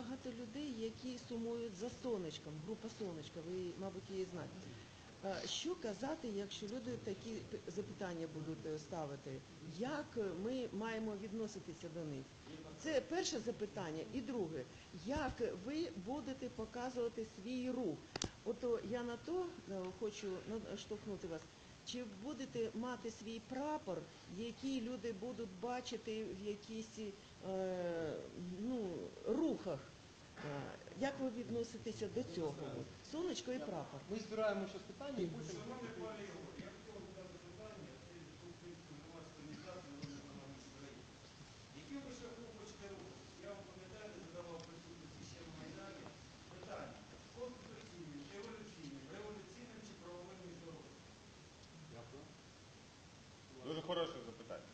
багато людей, які сумують за сонечком, група сонечка, ви, мабуть, її знаєте. Що казати, якщо люди такі запитання будуть е, ставити? Як е, ми маємо відноситися до них? Це перше запитання. І друге, як ви будете показувати свій рух? Ото я на то е, хочу наштовхнути вас. Чи будете мати свій прапор, який люди будуть бачити в якісь е, ну, рухах? Е, Як ви відноситеся до цього? Сонечко і прапор. Ми збираємо зараз питання і потім. Шановний пане Ігор, я хотів вам задати питання, це від Української громадської організації народних парламентів України. Яким ви шляхом хочете рухатися? Я вам пам'ятаєте, задавав присутності ще на Майдані питання конституційним, еволюційним, революційним чи правовим міжнародним? Дякую. Дуже хороше запитання.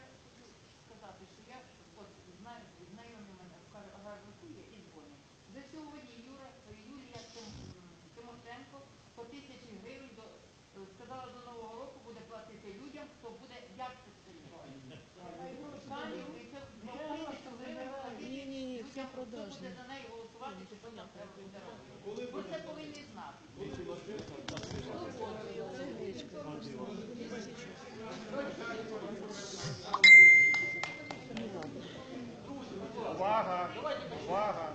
Я хочу сказати, що я от знаю, знайомі мене в Гарвику є і дзвонять. Вже сьогодні Юра, Юлія Тим- Тимошенко по тисячі гривень до, е, сказала до Нового року буде платити людям, хто буде як це стоїть. Самі, і це ну, тисячу гривень платити Ні, ні, ні, це людям, хто буде за неї голосувати, чи що там треба буде. Ви це повинні знати. Увага! Увага!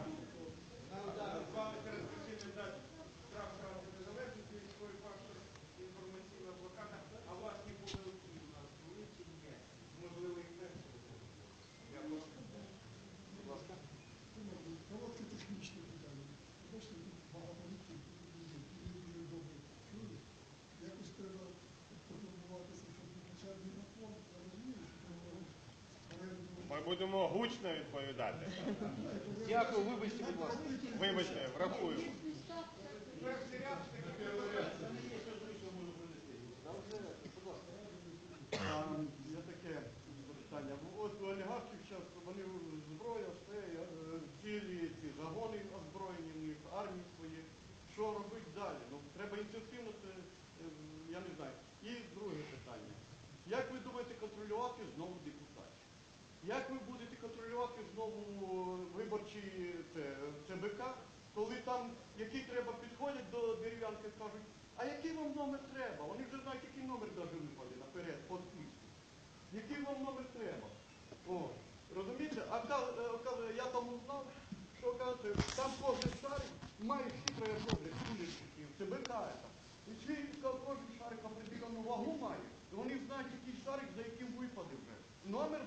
Ми будемо гучно відповідати. Дякую, вибачте, будь ласка. Вибачте, врахуємо. А, Є таке запитання. От у олігархів зараз вони зброя, все, е, цілі ці загони озброєні, них армії свої. Що робити далі? Ну, треба інтенсивно, це, е, я не знаю. І друге питання. Як ви думаєте контролювати знову? Як ви будете контролювати знову виборчі це, ЦБК, коли там, які треба підходять до дерев'янки, кажуть, а який вам номер треба? Вони вже знають, який номер навіть випаде наперед, по списку. Який вам номер треба? О, розумієте? А е, я там узнав, що оказує, там кожен шарик має хитре добре, кулечки, ЦБК. І свій кожен шарик определену вагу має. Вони знають, який шарик за яким випаде вже. Номер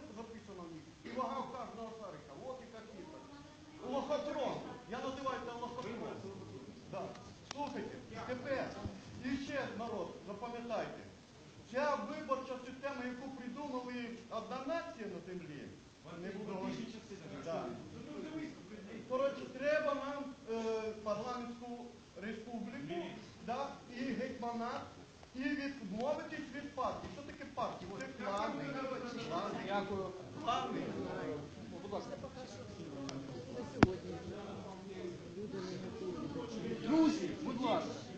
придумали одна нація на землі, не буду говорити. Да. Коротше, треба нам е, парламентську республіку да, і гетьманат, і відмовитись від партії. Що таке партії? Це клани. Клани. Дякую. Клани. Будь ласка. Друзі, будь ласка.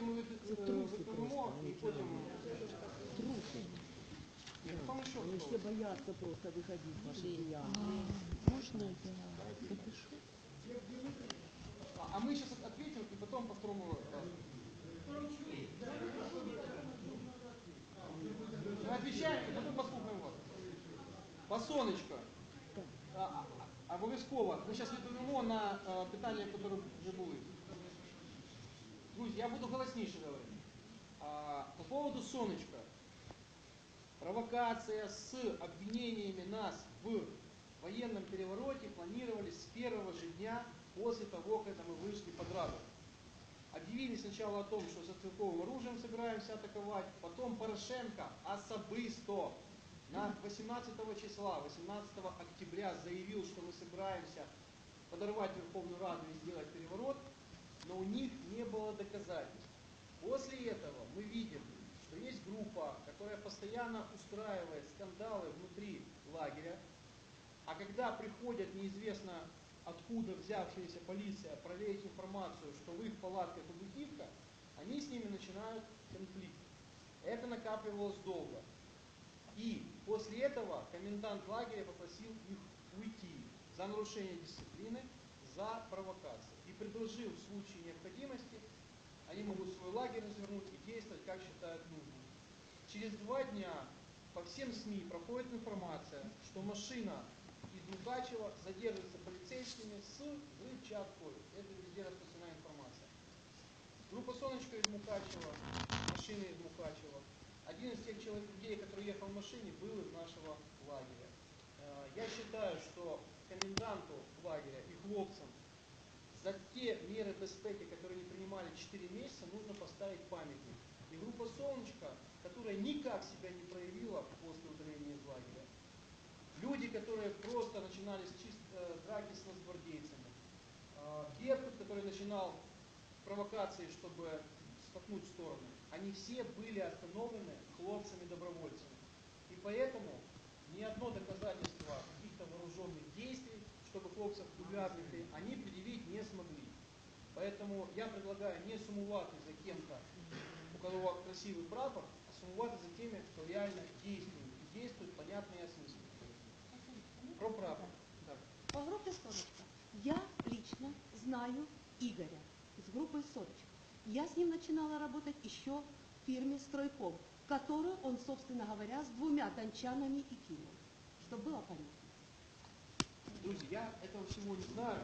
ми від- Це е, труси відповімо просто, і потім. Трусы. Ні, там ще Они хтось. все боятся просто выходить в наши деяния. Можно я запишу? А, а мы сейчас ответим и потом по второму разу. Мы отвечаем и потом послушаем вас. Посоночка. А, а, а обов'язково. Ми зараз відповімо на е, питання, які вже були. Друзі, я буду голосніше говорити. А, по поводу Сонечка. Провокация с обвинениями нас в военном перевороте планировались с первого же дня после того, когда мы вышли под Раду. Объявили сначала о том, что со стрелковым оружием собираемся атаковать, потом Порошенко особисто на 18 числа, 18 октября заявил, что мы собираемся подорвать Верховную Раду и сделать переворот, но у них не было доказательств. После этого мы видим, что есть группа, которая постоянно устраивает скандалы внутри лагеря, а когда приходят неизвестно откуда взявшаяся полиция проверить информацию, что в их палатках убытивка, они с ними начинают конфликт. Это накапливалось долго. И после этого комендант лагеря попросил их уйти за нарушение дисциплины, за провокацию. И предложил в случае необходимости, они могут свой лагерь развернуть и действовать, как считают нужным. Через два дня по всем СМИ проходит информация, что машина из Мукачева задерживается полицейскими с взрывчаткой. Это везде распространена информация. Группа Сонечка из Мукачева, машина из Мукачева. Один из тех человек, людей, который ехал в машине, был из нашего лагеря. Э, Я считаю, что коменданту лагеря и хлопцам за те меры безпеки, которые они принимали 4 месяца, нужно поставить памятник. И группа Солнышко, которая никак себя не проявила после удаления из лагеря, люди, которые просто начинали с чист, э, драки с нацгвардейцами, э, Беркут, который начинал провокации, чтобы столкнуть стороны, они все были остановлены хлопцами-добровольцами. И поэтому ни одно доказательство вооруженных действий, чтобы хлопцев увязли, они предъявить не смогли. Поэтому я предлагаю не сумувати за кем-то, у кого красивый прапор, а сумувати за теми, кто реально действует. И действует понятно и осмысленно. Про прапор. Так. По группе «Сорочка» я лично знаю Игоря с группой «Сорочка». Я с ним начинала работать еще в фирме «Стройком», которую он, собственно говоря, с двумя дончанами и кинул. Чтобы было понятно. Друзья, я этого всего не знаю.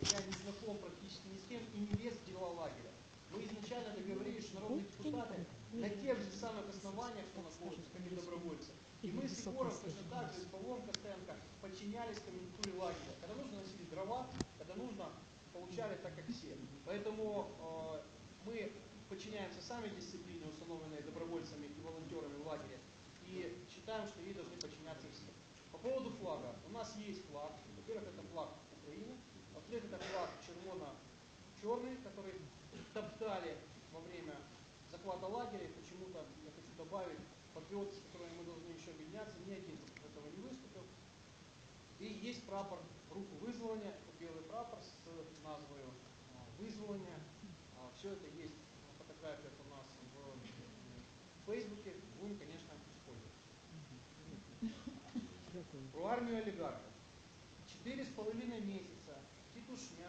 Я, не знаком практически ни с кем и не лез в дела лагеря. Мы изначально договорились, что народные депутаты на тех же самых основаниях, что находятся, как и добровольцы. И мы с Егором точно так же, с Павлом Костенко, подчинялись комендатуре лагеря. Когда нужно носили дрова, когда нужно, получали так, как все. Поэтому э, мы подчиняемся сами дисциплине, установленной добровольцами и волонтерами в лагере, и считаем, что ей должны подчиняться все. По поводу флага. У нас есть флаг. Во-первых, это флаг Украины. Во-вторых, это флаг червоно-черный, который топтали во время захвата лагеря. И почему-то, я хочу добавить, патриоты, с которыми мы должны еще объединяться, ни один этого не выступил. І є прапор руху визволення, це білий прапор з назвою а, визволення. А, Все это есть на Половиной месяца, титушня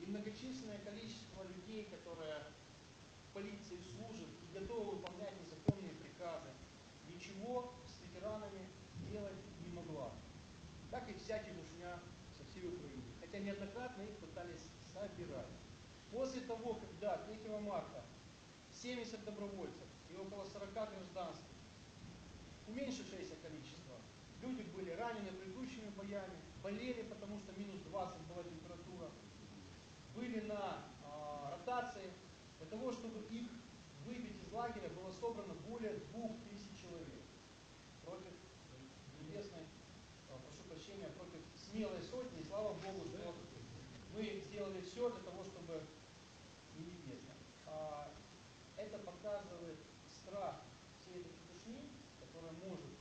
и многочисленное количество людей, которые в полиции служат и готовы выполнять незаконные приказы, ничего с ветеранами делать не могла. Так и вся титушня со всей Украины. Хотя неоднократно их пытались собирать. После того, когда 3 марта 70 добровольцев и около 40 гражданских, уменьшившееся количество, люди были ранены предыдущими боями, болели, потому что минус 20 была температура, были на а, ротации. Для того, чтобы их выбить из лагеря, было собрано более 2000 человек против небесной, а, прошу прощения, против смелой сотни. И слава Богу, что мы сделали все для того, чтобы не небесно. А, это показывает страх всей этой петушни, которая может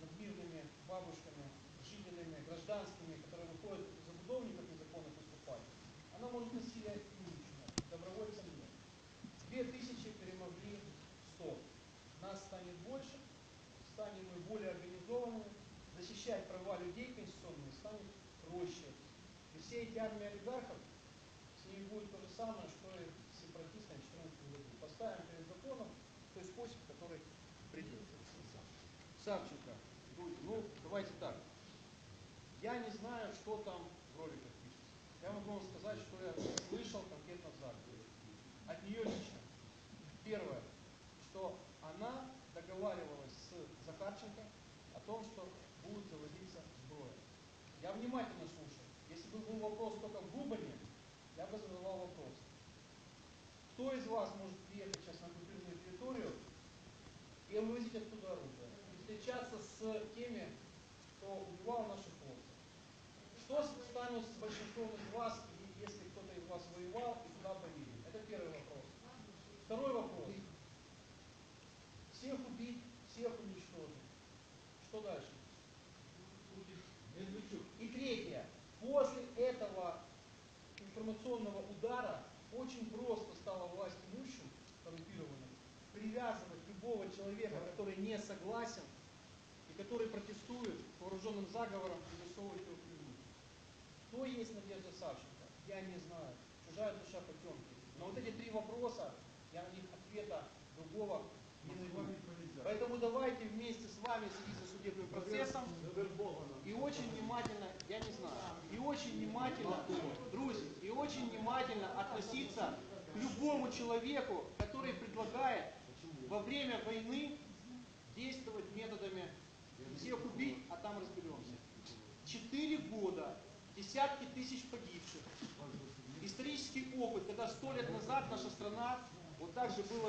над мирными бабушками, жителями, гражданскими, которые выходят забудовников незаконно поступать, она может насилие начинать. Добровольцам нет. Две тысячи перемогли 100. Нас станет больше, станем мы более организованными, защищать права людей конституционные станет проще. И все эти армии олигархов, с ними будет то же самое, что и с сепаратистами в 2014 году. Поставим перед законом той способ, который придется. Савченко, ну давайте так. Я не знаю, что там в роликах пишется. Я могу вам сказать, что я слышал конкретно в заговоре. От нее лично. Первое, что она договаривалась с Захарченко о том, что будет заводиться сброя. Я внимательно слушал. Если бы был вопрос только в Губане, я бы задавал вопрос. Кто из вас может приехать сейчас на оккупированную территорию и вывозить оттуда оружие? И встречаться с теми, кто убивал наших Что станет с большинством из вас, если кто-то из вас воевал и куда поедет? Это первый вопрос. Второй вопрос. Всех убить, всех уничтожить. Что дальше? И третье. После этого информационного удара очень просто стало власть имущим, коррумпированным, привязывать любого человека, который не согласен и который протестует вооруженным заговором и засовывать его. Кто есть Надежда Савченко? Я не знаю. Чужая душа потемки. Но вот эти три вопроса, я на них ответа другого не найду. Поэтому давайте вместе с вами следить за судебным процессом и очень внимательно, я не знаю, и очень внимательно, друзья, и очень внимательно относиться к любому человеку, который предлагает во время войны действовать методами всех убить, а там разберемся. Четыре года, десятки тысяч погибших. Исторический опыт, когда сто лет назад наша страна вот так же была